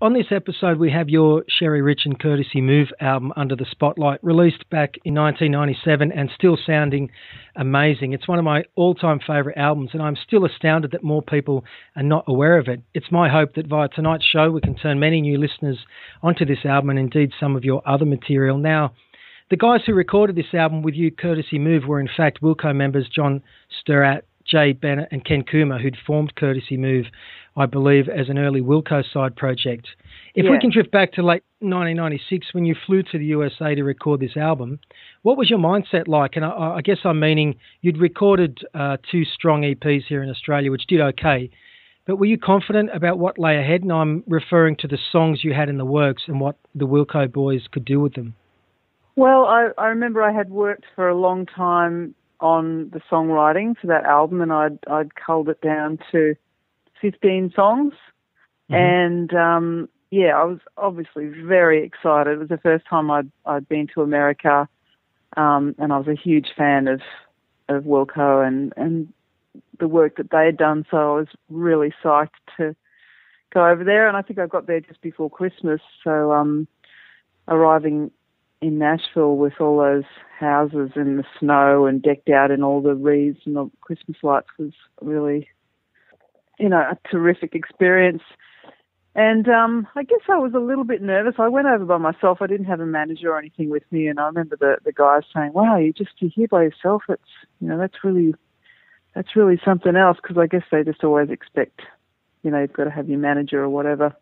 on this episode, we have your Sherry Rich and Courtesy Move album Under the Spotlight, released back in 1997 and still sounding amazing. It's one of my all time favourite albums, and I'm still astounded that more people are not aware of it. It's my hope that via tonight's show, we can turn many new listeners onto this album and indeed some of your other material. Now, the guys who recorded this album with you, Courtesy Move, were in fact Wilco members John Stirratt, Jay Bennett, and Ken Coomer, who'd formed Courtesy Move I believe, as an early Wilco side project. If yeah. we can drift back to late 1996 when you flew to the USA to record this album, what was your mindset like? And I, I guess I'm meaning you'd recorded uh, two strong EPs here in Australia, which did okay. But were you confident about what lay ahead? And I'm referring to the songs you had in the works and what the Wilco boys could do with them. Well, I, I remember I had worked for a long time on the songwriting for that album, and I'd I'd culled it down to 15 songs. Mm-hmm. And um, yeah, I was obviously very excited. It was the first time I'd, I'd been to America, um, and I was a huge fan of, of Wilco and, and the work that they had done. So I was really psyched to go over there. And I think I got there just before Christmas. So um, arriving in Nashville with all those houses in the snow and decked out in all the wreaths and the Christmas lights was really you know, a terrific experience. And um, I guess I was a little bit nervous. I went over by myself. I didn't have a manager or anything with me. And I remember the the guys saying, "Wow, you just you're here by yourself. It's you know that's really that's really something else." Because I guess they just always expect, you know, you've got to have your manager or whatever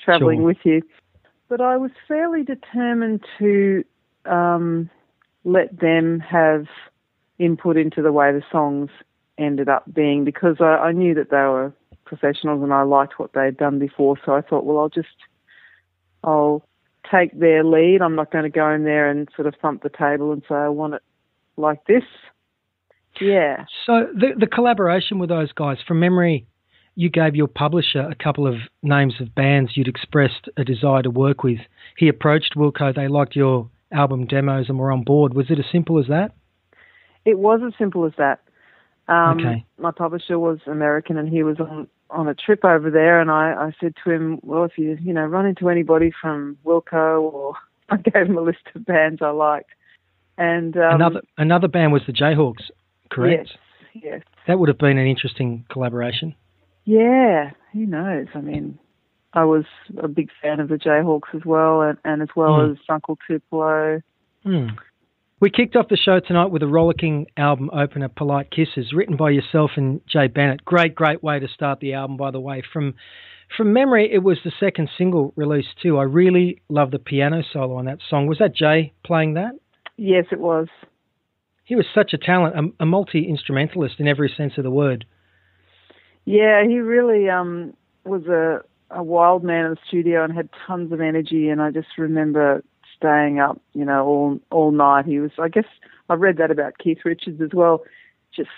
traveling sure. with you. But I was fairly determined to um, let them have input into the way the songs ended up being because I, I knew that they were professionals and I liked what they'd done before. So I thought, well, I'll just, I'll take their lead. I'm not going to go in there and sort of thump the table and say, I want it like this. Yeah. So the the collaboration with those guys, from memory, you gave your publisher a couple of names of bands you'd expressed a desire to work with. He approached Wilco. They liked your album demos and were on board. Was it as simple as that? It was as simple as that. Um, okay. My publisher was American, and he was on on a trip over there, and I, I said to him, "Well, if you you know run into anybody from Wilco, or I gave him a list of bands I liked." And um, another another band was the Jayhawks, correct? Yes, yes. That would have been an interesting collaboration. Yeah, who knows? I mean, I was a big fan of the Jayhawks as well, and, and as well mm. as Uncle Tupelo. Mm. We kicked off the show tonight with a rollicking album opener, Polite Kisses, written by yourself and Jay Bennett. Great, great way to start the album, by the way. From from memory, it was the second single released too. I really love the piano solo on that song. Was that Jay playing that? Yes, it was. He was such a talent, a, a multi instrumentalist in every sense of the word. Yeah, he really um, was a, a wild man in the studio and had tons of energy. And I just remember staying up, you know, all all night. He was, I guess, I read that about Keith Richards as well. Just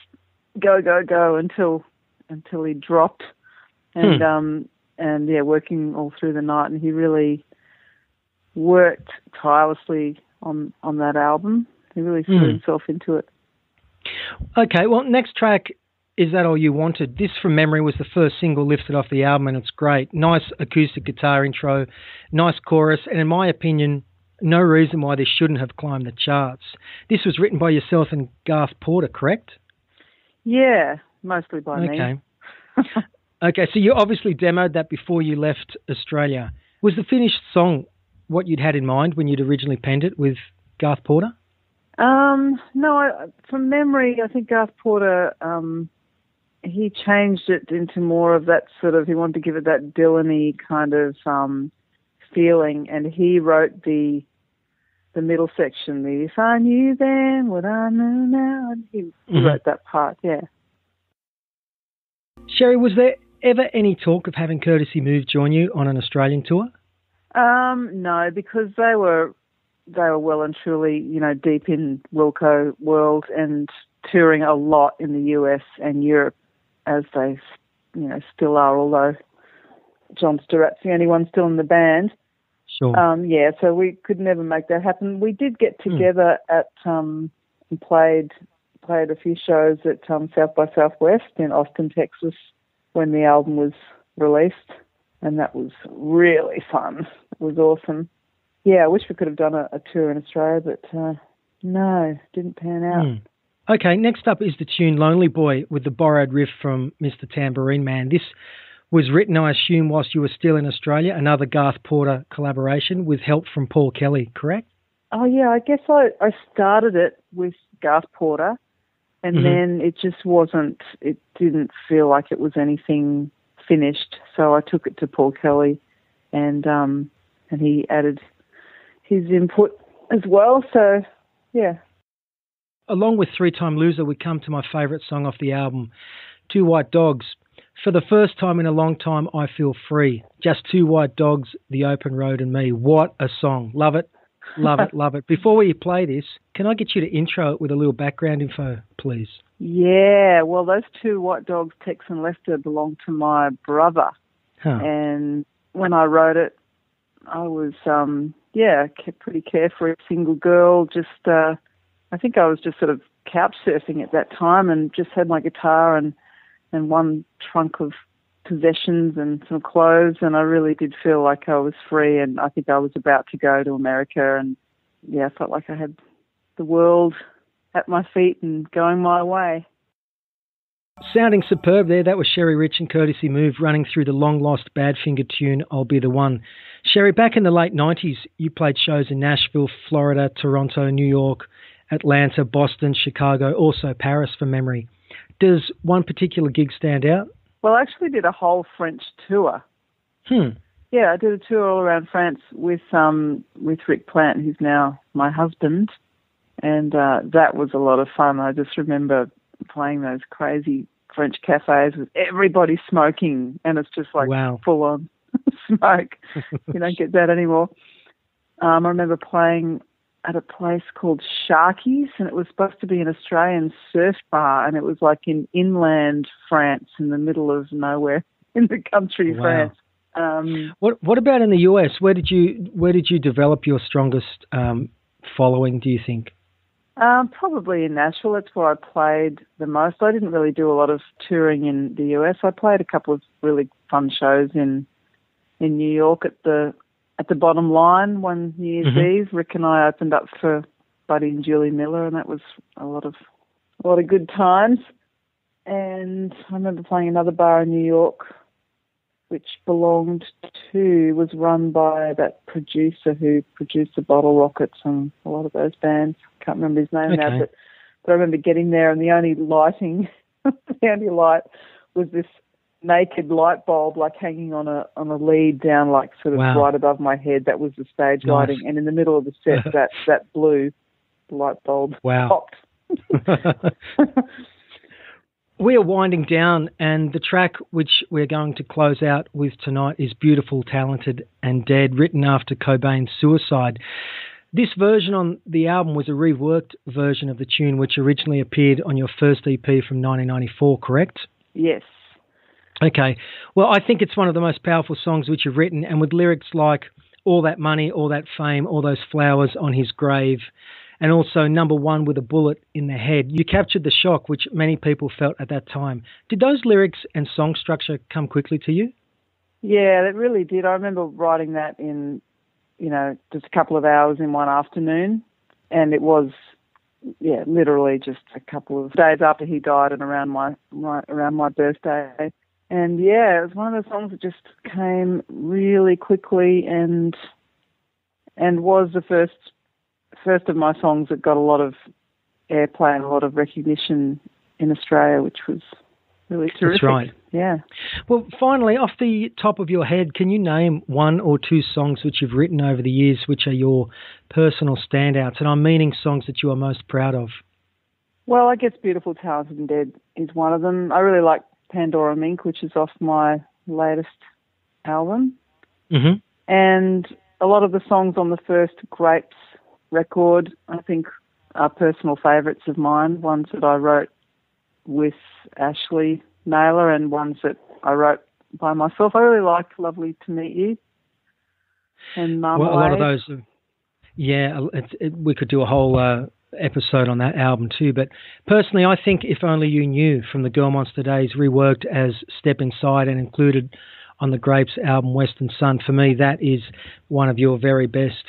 go, go, go until until he dropped, and hmm. um and yeah, working all through the night. And he really worked tirelessly on on that album. He really threw hmm. himself into it. Okay, well, next track is That All You Wanted? This, from memory, was the first single lifted off the album, and it's great. Nice acoustic guitar intro, nice chorus, and in my opinion, no reason why this shouldn't have climbed the charts. This was written by yourself and Garth Porter, correct? Yeah, mostly by okay. me. Okay. so you obviously demoed that before you left Australia. Was the finished song what you'd had in mind when you'd originally penned it with Garth Porter? Um, no, I, from memory, I think Garth Porter um, he changed it into more of that sort of. He wanted to give it that Dylan-y kind of um, feeling, and he wrote the the middle section, the "If I knew then what I know now," and he, mm-hmm. wrote that part. Yeah. Sherry, was there ever any talk of having Courtesy Move join you on an Australian tour? Um, no, because they were they were well and truly, you know, deep in Wilco world and touring a lot in the US and Europe, as they, you know, still are. Although John Stirratt's the only one still in the band. Sure. Um, yeah, so we could never make that happen. We did get hmm. together mm. at um, and played played a few shows at um, South by Southwest in Austin, Texas, when the album was released. and that was really fun. It was awesome. Yeah, I wish we could have done a, a tour in Australia, but uh, no, didn't pan out. Mm. Okay, next up is the tune Lonely Boy with the borrowed riff from Mr. Tambourine Man. This was written, I assume, whilst you were still in Australia, another Garth Porter collaboration with help from Paul Kelly, correct? Oh, yeah, I guess I, I started it with Garth Porter, and mm-hmm. then it just wasn't, it didn't feel like it was anything finished, so I took it to Paul Kelly, and um, and he added his input as well. So, yeah. Along with Three Time Loser, we come to my favourite song off the album, Two White Dogs. For the first time in a long time, I feel free. Just two white dogs, the open road, and me. What a song. Love it, love it, love it. Before we play this, can I get you to intro it with a little background info, please? Yeah, well, those two white dogs, Tex and Lester, belong to my brother. Huh. And when I wrote it, I was, um, yeah, pretty carefree, single girl. Just, uh, I think I was just sort of couch surfing at that time and just had my guitar and and one trunk of possessions and some clothes and I really did feel like I was free and I think I was about to go to America and yeah, I felt like I had the world at my feet and going my way. Sounding superb there. That was Sherry Rich and Courtesy Move running through the long lost Badfinger tune, I'll Be the One. Sherry, back in the late 90s, you played shows in Nashville, Florida, Toronto, New York, Atlanta, Boston, Chicago, also Paris for memory. Does one particular gig stand out? Well, I actually did a whole French tour. Hmm. Yeah, I did a tour all around France with um with Rick Plant, who's now my husband, and uh, that was a lot of fun. I just remember playing those crazy French cafes with everybody smoking, and it's just like wow. full on smoke. you don't get that anymore. Um, I remember playing at a place called Sharky's, and it was supposed to be an Australian surf bar, and it was like in inland France, in the middle of nowhere in the country, wow. France. Um, what What about in the US? Where did you Where did you develop your strongest um, following? Do you think? Um, probably in Nashville. That's where I played the most. I didn't really do a lot of touring in the US. I played a couple of really fun shows in in New York at the at the bottom line one New Year's mm-hmm. Eve. Rick and I opened up for Buddy and Julie Miller, and that was a lot of a lot of good times. And I remember playing another bar in New York, which belonged to was run by that producer who produced the Bottle Rockets and a lot of those bands. Can't remember his name okay. now, but but I remember getting there, and the only lighting, the only light was this naked light bulb like hanging on a on a lead down like sort of wow. right above my head. That was the stage nice. lighting, and in the middle of the set, that that blue light bulb wow. popped. we are winding down, and the track which we're going to close out with tonight is "Beautiful, Talented, and Dead," written after Cobain's suicide. This version on the album was a reworked version of the tune, which originally appeared on your first EP from 1994, correct? Yes. Okay. Well, I think it's one of the most powerful songs which you've written, and with lyrics like all that money, all that fame, all those flowers on his grave, and also number one with a bullet in the head, you captured the shock which many people felt at that time. Did those lyrics and song structure come quickly to you? Yeah, it really did. I remember writing that in, you know, just a couple of hours in one afternoon, and it was, yeah, literally just a couple of days after he died and around my, my around my birthday and yeah, it was one of those songs that just came really quickly and and was the first first of my songs that got a lot of airplay and a lot of recognition in Australia, which was really terrific. That's right. Yeah. Well, finally, off the top of your head, can you name one or two songs which you've written over the years which are your personal standouts? And I'm meaning songs that you are most proud of. Well, I guess Beautiful, Talented and Dead is one of them. I really like Pandora Mink, which is off my latest album. Mm-hmm. And a lot of the songs on the first Grapes record, I think, are personal favourites of mine. Ones that I wrote with Ashley Naylor and ones that I wrote by myself. I really like Lovely to Meet You and Marmalade. Well, a lot of those, yeah, it, it, we could do a whole uh, episode on that album too. But personally, I think If Only You Knew from the Girl Monster days reworked as Step Inside and included on the Grapes album, Western Sun. For me, that is one of your very best